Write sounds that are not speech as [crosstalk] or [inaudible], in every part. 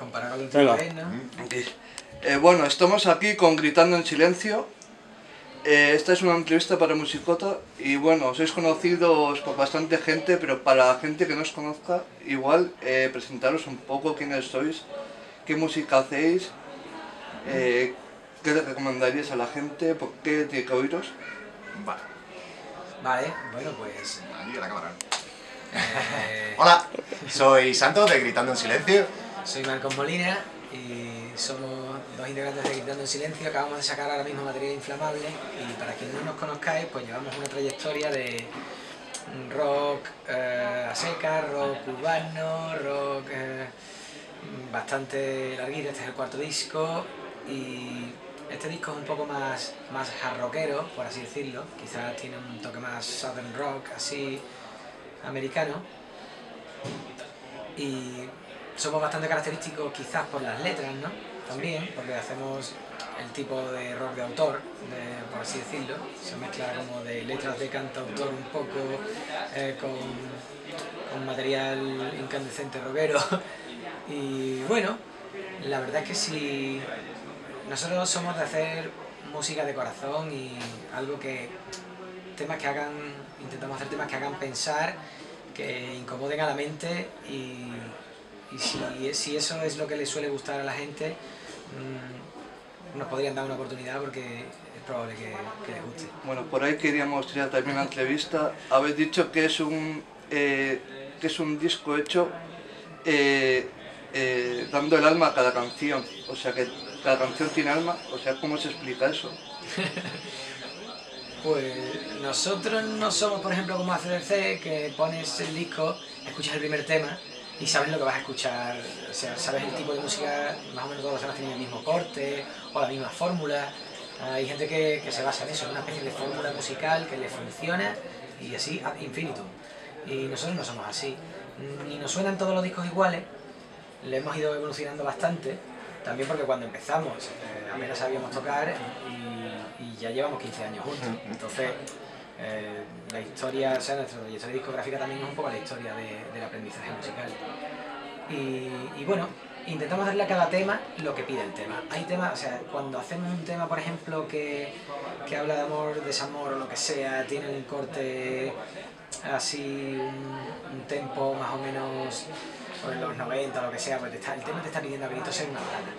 Comparado con ¿no? Eh, bueno, estamos aquí con Gritando en Silencio. Eh, esta es una entrevista para Musicota y bueno, sois conocidos por bastante gente, pero para la gente que no os conozca, igual eh, presentaros un poco quiénes sois, qué música hacéis, eh, qué le recomendaríais a la gente, por qué tiene que oíros. Vale, Vale, bueno, pues... la cámara. eh, Hola, soy Santos de Gritando en Silencio. Soy Marcos Molina y somos dos integrantes de Gritando en Silencio. Acabamos de sacar ahora mismo material inflamable y para quien no nos conozcáis, pues llevamos una trayectoria de rock eh, a seca, rock urbano, rock eh, bastante larguito. Este es el cuarto disco y este disco es un poco más, más hard por así decirlo. Quizás tiene un toque más southern rock, así americano. Y somos bastante característicos quizás por las letras, ¿no? También, porque hacemos el tipo de rock de autor, de- por así decirlo. Se mezcla como de letras de cantautor un poco eh, con, con material incandescente rockero. [laughs] Y bueno, la verdad es que si nosotros somos de hacer música de corazón y algo que temas que hagan, intentamos hacer temas que hagan pensar, que incomoden a la mente y, y si, si eso es lo que le suele gustar a la gente, mm, nos podrían dar una oportunidad porque es probable que, que les guste. Bueno, por ahí queríamos tirar también la entrevista. Habéis dicho que es un, eh, que es un disco hecho eh, eh, dando el alma a cada canción. O sea, que cada canción tiene alma. O sea, ¿cómo se explica eso? [laughs] Pues nosotros no somos, por ejemplo, como ACDC, que pones el disco, escuchas el primer tema y sabes lo que vas a escuchar, o sea, sabes el tipo de música, más o menos todos los temas tienen el mismo corte o la misma fórmula. Hay gente que, que se basa en eso, en una especie de fórmula musical que le funciona y así ad infinitum. Y nosotros no somos así. Ni nos suenan todos los discos iguales, le hemos ido evolucionando bastante, también porque cuando empezamos eh, apenas sabíamos tocar y, y ya llevamos 15 años juntos. Entonces, eh, la historia, o sea, nuestra trayectoria discográfica también es un poco la historia de- del aprendizaje musical. Y, y bueno, intentamos darle a cada tema lo que pide el tema. Hay temas, o sea, cuando hacemos un tema, por ejemplo, que, que habla de amor, desamor o lo que sea, tiene un corte así, un, un tempo más o menos por los 90 o lo que sea, pues te está- el tema te está pidiendo a gritos ser una balada.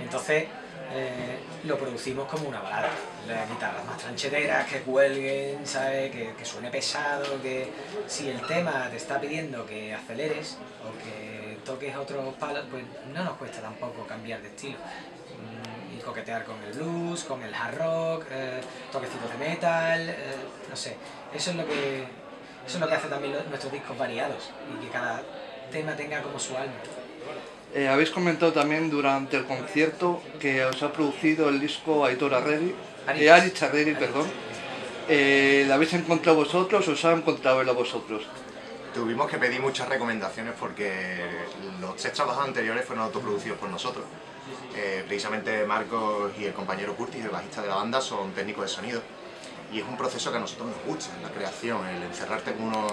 Entonces eh, lo producimos como una balada. Las guitarras más trancheteras, que cuelguen. Que, suene pesado, que si el tema te está pidiendo que aceleres o que toques otros palos, pues no nos cuesta tampoco cambiar de estilo. Mm, Y coquetear con el blues, con el hard rock, eh, toquecitos de metal, eh, no sé. Eso es lo que, eso es lo que hace también nuestros discos variados y que cada tema tenga como su alma. Eh, habéis comentado también durante el concierto que os ha producido el disco Aitor Arregui, eh, Aritz Arregui, perdón. Eh, ¿La habéis encontrado vosotros o os ha encontrado él a vosotros? Tuvimos que pedir muchas recomendaciones porque los tres trabajos anteriores fueron autoproducidos por nosotros. Eh, precisamente Marcos y el compañero Curtis, el bajista de la banda, son técnicos de sonido. Y es un proceso que a nosotros nos gusta, la creación, el encerrarte con uno...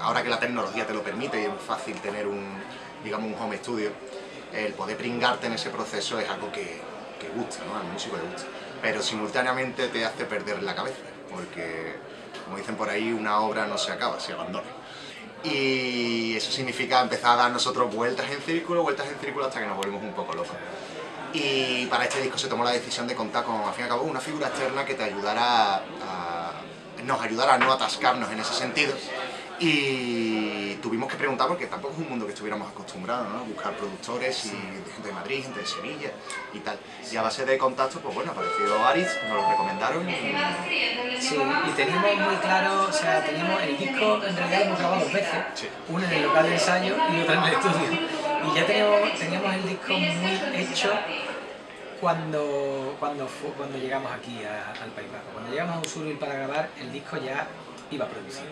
Ahora que la tecnología te lo permite y es fácil tener un, digamos, un home studio, el poder pringarte en ese proceso es algo que, que gusta, ¿no? Al músico le gusta. Pero simultáneamente te hace perder la cabeza, porque, como dicen por ahí, una obra no se acaba, se abandona. Y eso significa empezar a dar nosotros vueltas en círculo, vueltas en círculo hasta que nos volvemos un poco locos. Y para este disco se tomó la decisión de contar con, al fin y al cabo, una figura externa que te ayudara a, nos ayudara a no atascarnos en ese sentido. Y tuvimos que preguntar porque tampoco es un mundo que estuviéramos acostumbrados, ¿no? Buscar productores y gente de Madrid, gente de Sevilla y tal. Y a base de contactos, pues bueno, apareció Aris, nos lo recomendaron y Sí, y teníamos muy claro, o sea, teníamos el disco en realidad lo hemos grabado dos veces, Sí. una en el local de ensayo y otra en el estudio. Y ya teníamos, teníamos el disco muy hecho cuando, cuando, cuando llegamos aquí a- al País Vasco. Cuando llegamos a Usurbil para grabar, el disco ya iba producido,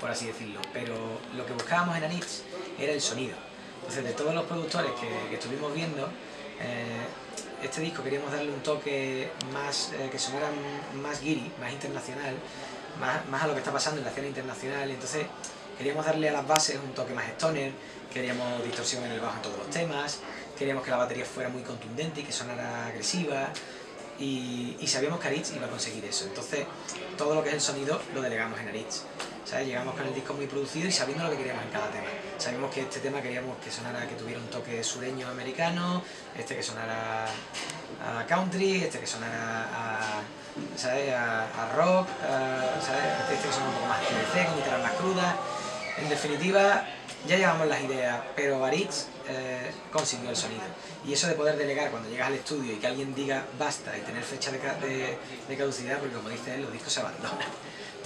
por así decirlo. Pero lo que buscábamos en Anitz era el sonido. Entonces, de todos los productores que, estuvimos viendo, eh, este disco queríamos darle un toque más, eh, que sonara más giri, más internacional, más, más a lo que está pasando en la escena internacional. Entonces, queríamos darle a las bases un toque más stoner, queríamos distorsión en el bajo en todos los temas, queríamos que la batería fuera muy contundente y que sonara agresiva, y, sabíamos que Aritz iba a conseguir eso. Entonces, todo lo que es el sonido lo delegamos en Aritz. ¿Sabes? Llegamos con el disco muy producido y sabiendo lo que queríamos en cada tema. Sabíamos que este tema queríamos que sonara, que tuviera un toque sureño americano, este que sonara a country, este que sonara a, ¿sabes? a, rock, ¿sabes? Este, este, que sonara un poco más CDC, con guitarras más crudas. En definitiva, ya llevamos las ideas, pero Aritz eh, consiguió el sonido. Y eso de poder delegar cuando llegas al estudio y que alguien diga basta y tener fecha de, de, caducidad, porque como dice él, los discos se abandonan,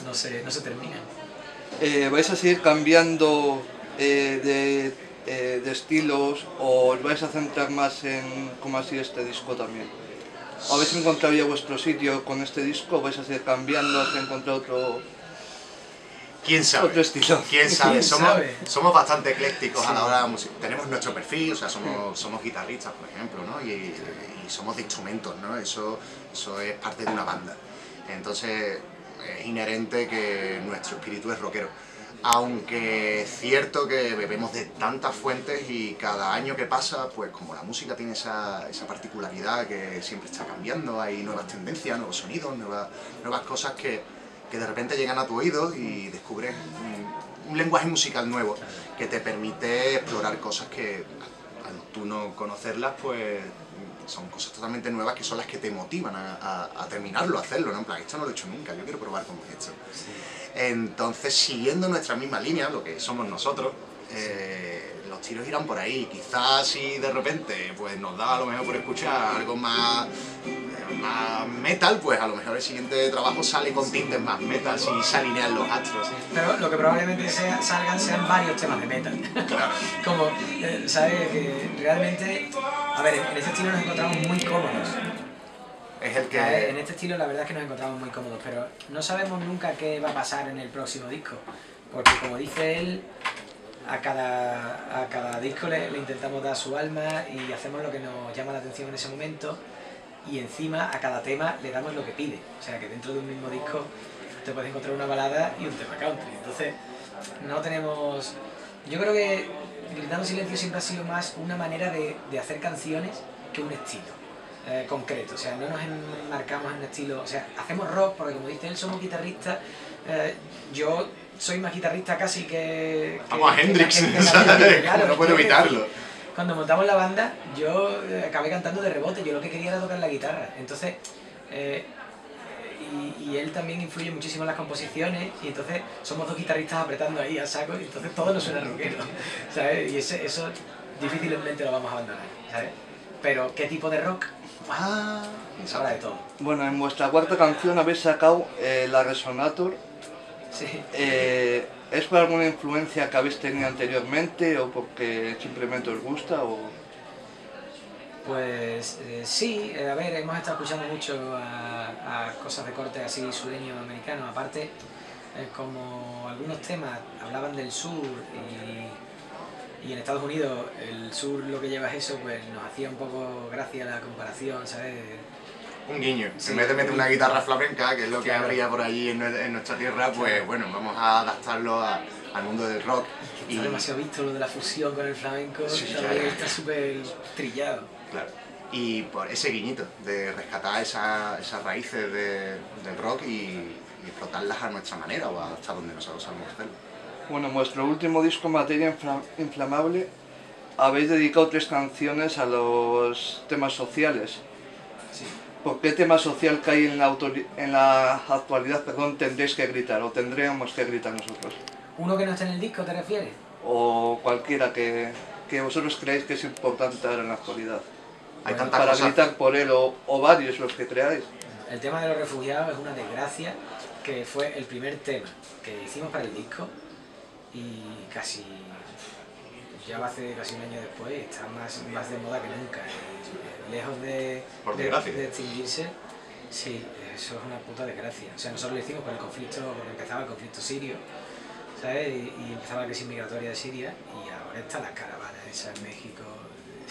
no se, no se terminan. Eh, ¿Vais a seguir cambiando eh, de, eh, de, estilos o os vais a centrar más en cómo ha sido este disco también? ¿Habéis encontrado ya vuestro sitio con este disco vais a seguir cambiando hasta encontrar otro, ¿Quién sabe? Otro estilo. ¿Quién [laughs] sabe? somos, somos bastante eclécticos a la hora de música. Tenemos nuestro perfil, o sea, somos, somos guitarristas, por ejemplo, ¿no? Y, somos de instrumentos, ¿no? Eso, eso es parte de una banda. Entonces, es inherente que nuestro espíritu es rockero. Aunque es cierto que bebemos de tantas fuentes y cada año que pasa, pues como la música tiene esa, esa particularidad que siempre está cambiando, hay nuevas tendencias, nuevos sonidos, nuevas, nuevas cosas que que de repente llegan a tu oído y descubres un, lenguaje musical nuevo que te permite explorar cosas que al tú no conocerlas, pues son cosas totalmente nuevas que son las que te motivan a, terminarlo, a hacerlo, ¿no? En plan, esto no lo he hecho nunca, yo quiero probar cómo es esto. Entonces, siguiendo nuestra misma línea, lo que somos nosotros, eh, los tiros irán por ahí. Quizás si de repente pues nos da a lo mejor por escuchar algo más más metal, pues a lo mejor el siguiente trabajo sale con tintes más metal si se alinean los astros. Pero lo que probablemente salgan sean varios temas de metal. Claro. [laughs] Como, eh, ¿sabes? Que realmente, a ver, en este estilo nos encontramos muy cómodos. Es el que... En este estilo la verdad es que nos encontramos muy cómodos, pero no sabemos nunca qué va a pasar en el próximo disco. Porque como dice él, a cada, a cada disco le, intentamos dar su alma y hacemos lo que nos llama la atención en ese momento y encima a cada tema le damos lo que pide. O sea que dentro de un mismo disco te puedes encontrar una balada y un tema country. Entonces, no tenemos... Yo creo que Gritando Silencio siempre ha sido más una manera de, de hacer canciones que un estilo eh, concreto. O sea, no nos enmarcamos en un estilo... O sea, hacemos rock porque como dice él, somos guitarristas. Eh, yo soy más guitarrista casi que... Vamos a Hendrix, [laughs] no puedo evitarlo cuando montamos la banda, yo eh, acabé cantando de rebote, yo lo que quería era tocar la guitarra. Entonces, eh, y, él también influye muchísimo en las composiciones, y entonces somos dos guitarristas apretando ahí a saco, y entonces todo nos suena rockero, [laughs] ¿sabes? Y eso difícilmente lo vamos a abandonar, ¿sabes? Pero, ¿qué tipo de rock? Ah, habla de todo. Bueno, en vuestra cuarta canción habéis sacado eh, La Resonator. Sí. ¿Es por alguna influencia que habéis tenido anteriormente o porque simplemente os gusta? O... Pues eh, sí, eh, a ver, hemos estado escuchando mucho a, cosas de corte así sureño americano, aparte eh, como algunos temas hablaban del sur y, y, en Estados Unidos el sur lo que lleva es eso, pues nos hacía un poco gracia la comparación, ¿sabes? Un guiño. En vez de meter una guitarra flamenca, que es lo que habría por allí en, nuestra tierra, pues bueno, vamos a adaptarlo al mundo del rock. Está demasiado visto lo de la fusión con el flamenco, también está súper trillado. Claro. Y por ese guiñito, de rescatar esas raíces del rock y, explotarlas a nuestra manera o hasta donde nosotros sabemos hacerlo. Bueno, en vuestro último disco, Materia Inflamable, habéis dedicado tres canciones a los temas sociales. ¿Por qué tema social que hay en la, en la actualidad perdón, tendréis que gritar o tendríamos que gritar nosotros? ¿Uno que no está en el disco te refieres? O cualquiera que, que vosotros creáis que es importante ahora en la actualidad. Hay para gritar por él o, o varios los que creáis. El tema de los refugiados es una desgracia que fue el primer tema que hicimos para el disco y casi ya va hace casi un año después está más, más de moda que nunca. lejos de, de, extinguirse, sí, eso es una puta desgracia. O sea, nosotros lo hicimos por el conflicto, porque empezaba el conflicto sirio, ¿sabes? Y, empezaba la crisis migratoria de Siria y ahora está la caravana esa en México.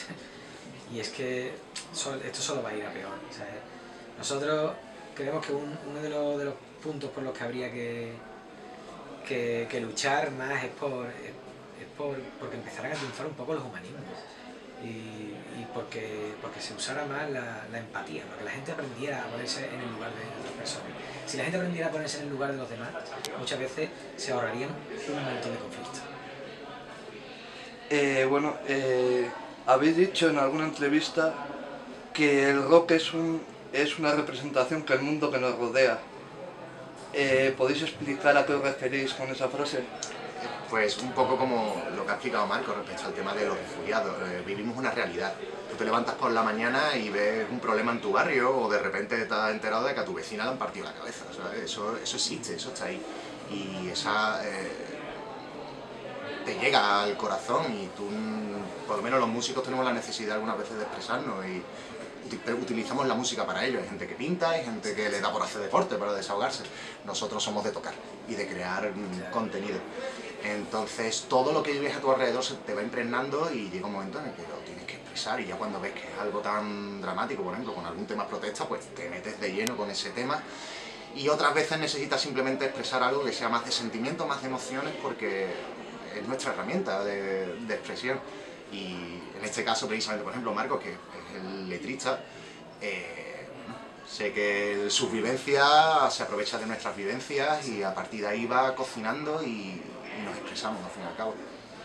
[laughs] y es que esto solo va a ir a peor, ¿sabes? Nosotros creemos que uno de los, de los, puntos por los que habría que, que, luchar más es por, por, porque empezarán a triunfar un poco los humanismos. y, porque, porque se usara más la, la, empatía, porque la gente aprendiera a ponerse en el lugar de otras personas. Si la gente aprendiera a ponerse en el lugar de los demás, muchas veces se ahorrarían un montón de conflictos. Eh, bueno, eh, habéis dicho en alguna entrevista que el rock es, un, es una representación que el mundo que nos rodea. Eh, ¿Podéis explicar a qué os referís con esa frase? Pues un poco como lo que ha explicado Marco respecto al tema de los refugiados. Eh, vivimos una realidad. Tú te levantas por la mañana y ves un problema en tu barrio o de repente te has enterado de que a tu vecina le han partido la cabeza. eso, eso existe, eso está ahí. Y esa... Eh, te llega al corazón y tú, por lo menos los músicos tenemos la necesidad algunas veces de expresarnos y utilizamos la música para ello. Hay gente que pinta, hay gente que le da por hacer deporte para desahogarse. Nosotros somos de tocar y de crear mm, contenido. Entonces todo lo que vives a tu alrededor te va impregnando y llega un momento en el que lo tienes que expresar y ya cuando ves que es algo tan dramático, por ejemplo, con algún tema protesta, pues te metes de lleno con ese tema y otras veces necesitas simplemente expresar algo que sea más de sentimiento, más de emociones, porque es nuestra herramienta de, expresión. Y en este caso, precisamente, por ejemplo, Marcos, que es el letrista, eh, sé que sus vivencias se aprovecha de nuestras vivencias y a partir de ahí va cocinando y, nos expresamos al fin y al cabo.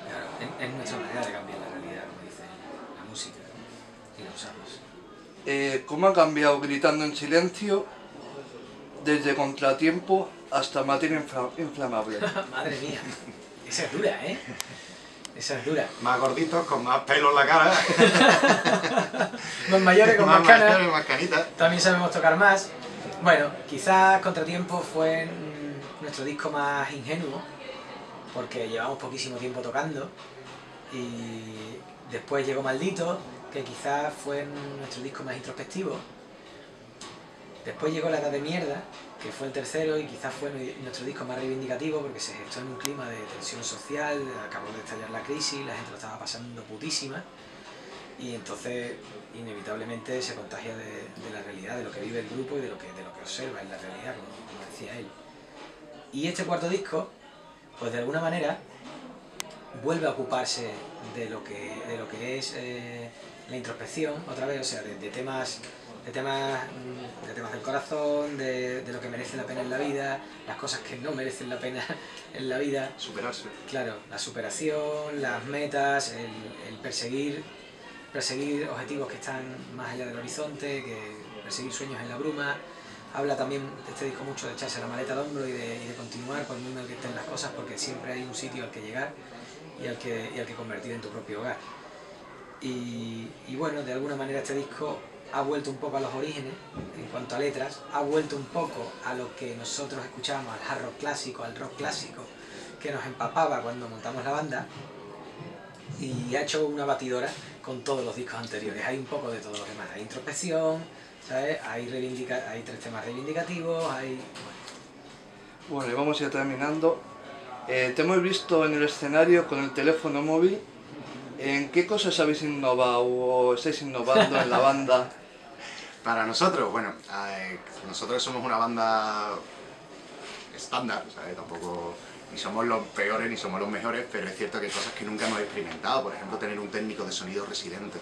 Claro, es nuestra manera de cambiar la realidad, como dice la música, y lo usamos. Eh, ¿Cómo ha cambiado Gritando en Silencio desde Contratiempo hasta Materia Inflamable? [laughs] Madre mía. Esa es dura, ¿eh? Esa es dura. Más gorditos, con más pelo en la cara. [laughs] más mayores, con más, canas. más canitas. También sabemos tocar más. Bueno, quizás Contratiempo fue nuestro disco más ingenuo, porque llevamos poquísimo tiempo tocando. Y después llegó Maldito, que quizás fue nuestro disco más introspectivo. Después llegó La Edad de Mierda, que fue el tercero y quizás fue nuestro disco más reivindicativo porque se gestó en un clima de tensión social, acabó de estallar la crisis, la gente lo estaba pasando putísima y entonces inevitablemente se contagia de, la realidad, de lo que vive el grupo y de lo que, de lo que observa en la realidad, como, decía él. Y este cuarto disco, pues de alguna manera, vuelve a ocuparse de lo que, de lo que es eh, la introspección, otra vez, o sea, de temas de temas, mm, de temas del corazón, de, lo que merece la pena en la vida, las cosas que no merecen la pena [laughs] en la vida. Superarse. Claro, la superación, las metas, el, perseguir, perseguir objetivos que están más allá del horizonte, que perseguir sueños en la bruma. Habla también de este disco mucho de echarse la maleta al hombro y de, continuar por muy que estén las cosas, porque siempre hay un sitio al que llegar y al que, y al que convertir en tu propio hogar. Y, y bueno, de alguna manera este disco ha vuelto un poco a los orígenes en cuanto a letras, ha vuelto un poco a lo que nosotros escuchábamos, al hard rock clásico, al rock clásico, que nos empapaba cuando montamos la banda, y ha hecho una batidora con todos los discos anteriores. Hay un poco de todo lo demás, hay introspección, ¿sabes? Hay, reivindica hay tres temas reivindicativos, hay... Bueno, y vamos ya terminando. Eh, te hemos visto en el escenario con el teléfono móvil ¿En qué cosas habéis innovado o estáis innovando en la banda? [laughs] Para nosotros, bueno, nosotros somos una banda estándar, ¿sabes? Tampoco ni somos los peores ni somos los mejores, pero es cierto que hay cosas que nunca hemos experimentado, por ejemplo tener un técnico de sonido residente.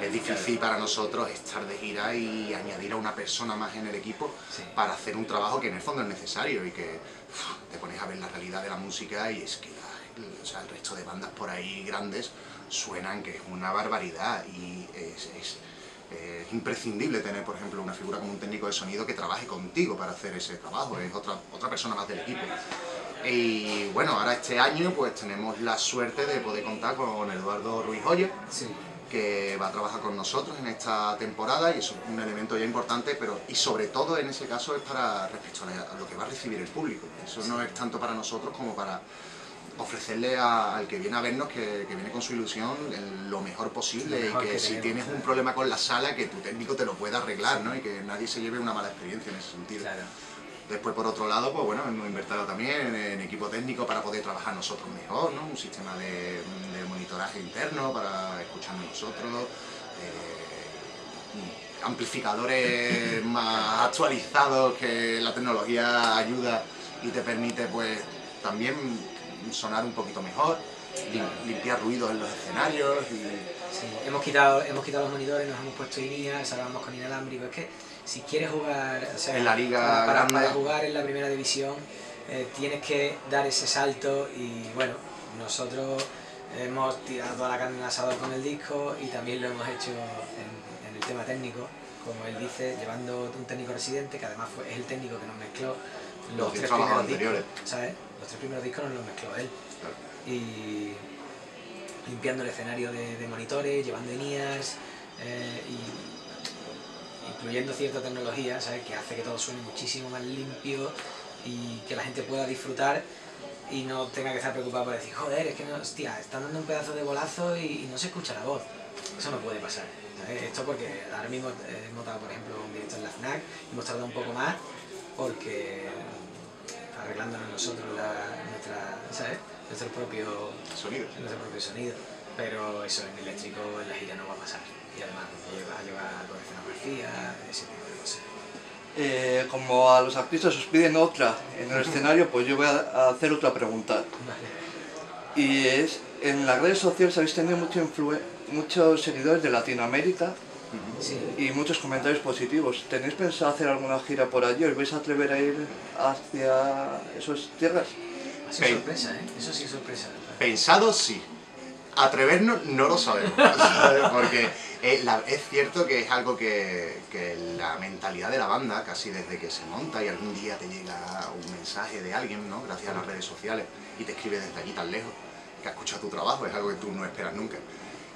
Es difícil para nosotros estar de gira y añadir a una persona más en el equipo para hacer un trabajo que en el fondo es necesario y que te pones a ver la realidad de la música y es que el resto de bandas por ahí grandes suenan que es una barbaridad y es, imprescindible tener, por ejemplo, una figura como un técnico de sonido que trabaje contigo para hacer ese trabajo, es otra, otra persona más del equipo. Y bueno, ahora este año pues tenemos la suerte de poder contar con Eduardo Ruiz Hoyer, que va a trabajar con nosotros en esta temporada y es un elemento ya importante, pero y sobre todo en ese caso es para respecto a lo que va a recibir el público. Eso no es tanto para nosotros como para ofrecerle al que viene a vernos, que, viene con su ilusión, lo mejor posible y que, si tienes un problema con la sala, que tu técnico te lo pueda arreglar ¿no? y que nadie se lleve una mala experiencia en ese sentido. Después, por otro lado, pues bueno, hemos invertido también en, equipo técnico para poder trabajar nosotros mejor, ¿no? Un sistema de, monitoraje interno para escucharnos nosotros, eh, amplificadores [laughs] más actualizados que la tecnología ayuda y te permite, pues, también sonar un poquito mejor, limpiar ruidos en los escenarios y Sí, hemos quitado, hemos quitado los monitores, nos hemos puesto INIAS, ahora vamos con inalámbrico. Es que si quieres jugar o sea, En la liga para, jugar en la primera división, eh, tienes que dar ese salto y bueno, nosotros hemos tirado toda la carne en asador con el disco y también lo hemos hecho en, en el tema técnico, como él dice, llevando un técnico residente que además fue, es el técnico que nos mezcló los, Los tres primeros discos, anteriores. ¿sabes? Los tres primeros discos nos los mezcló él Claro. y limpiando el escenario de, monitores, llevando INIAS eh, y incluyendo cierta tecnología, ¿sabes? Que hace que todo suene muchísimo más limpio y que la gente pueda disfrutar y no tenga que estar preocupado por decir, joder, es que no, hostia, están dando un pedazo de bolazo y, no se escucha la voz. Eso no puede pasar. Esto porque ahora mismo hemos dado, por ejemplo, un directo en la FNAC hemos tardado un poco más porque eh, arreglándonos nosotros nuestra, ¿sabes? Nuestro propio Sonido. nuestro propio sonido. Pero eso en eléctrico en la gira no va a pasar. Y además lleva, lleva algo de escenografía, ese tipo de cosas. Eh, como a los artistas os piden otra en el [laughs] escenario, pues yo voy a a hacer otra pregunta. Vale. Y es, en las redes sociales habéis tenido mucho muchos seguidores de Latinoamérica Sí. y muchos comentarios positivos. ¿Tenéis pensado hacer alguna gira por allí? ¿Os vais a atrever a ir hacia esas tierras? Ha sido Ey. sorpresa, ¿eh? Eso sí es sorpresa. Pensado sí. Atrevernos no lo sabemos. [laughs] Porque eh, la- es cierto que es algo que, que la mentalidad de la banda, casi desde que se monta y algún día te llega un mensaje de alguien, ¿no? Gracias a las redes sociales, y te escribe desde allí tan lejos, que ha escuchado tu trabajo, es algo que tú no esperas nunca.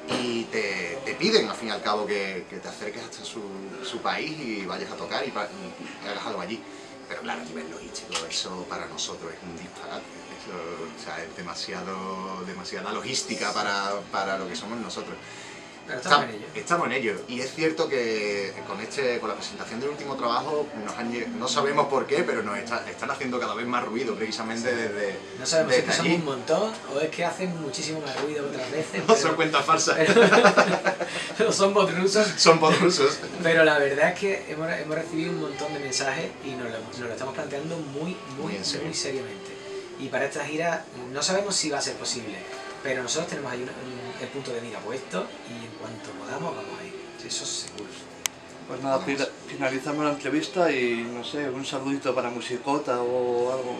Y te, te piden, al fin y al cabo, que, que te acerques hasta su, su país y vayas a tocar y, y hagas algo allí. Pero claro, a nivel logístico, eso para nosotros es un disparate. Eso, o sea, es demasiado, demasiada logística para, para lo que somos nosotros. Pero estamos en Está- ello. Estamos en ello. Y es cierto que con este, con la presentación del último trabajo, nos han no sabemos por qué, pero nos está- están haciendo cada vez más ruido precisamente desde, No sabemos si es desde que allí. un montón o es que hacen muchísimo más ruido que otras veces. No pero- son cuentas falsas, pero [laughs] son bots rusos. son bots rusos. Pero la verdad es que hemos, hemos recibido un montón de mensajes y nos lo, nos lo estamos planteando muy, muy, Muy en serio. muy seriamente. Y para esta gira no sabemos si va a ser posible, pero nosotros tenemos ahí una- un- el punto de mira puesto y en cuanto podamos vamos a ir. Eso es seguro. Pues nada, fina- finalizamos la entrevista y no sé, un saludito para Musicota o algo.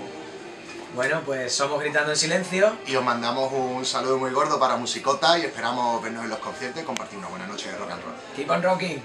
Bueno, pues somos Gritando en Silencio. Y os mandamos un saludo muy gordo para Musicota y esperamos vernos en los conciertos y compartir una buena noche de rock and roll. Keep on rocking.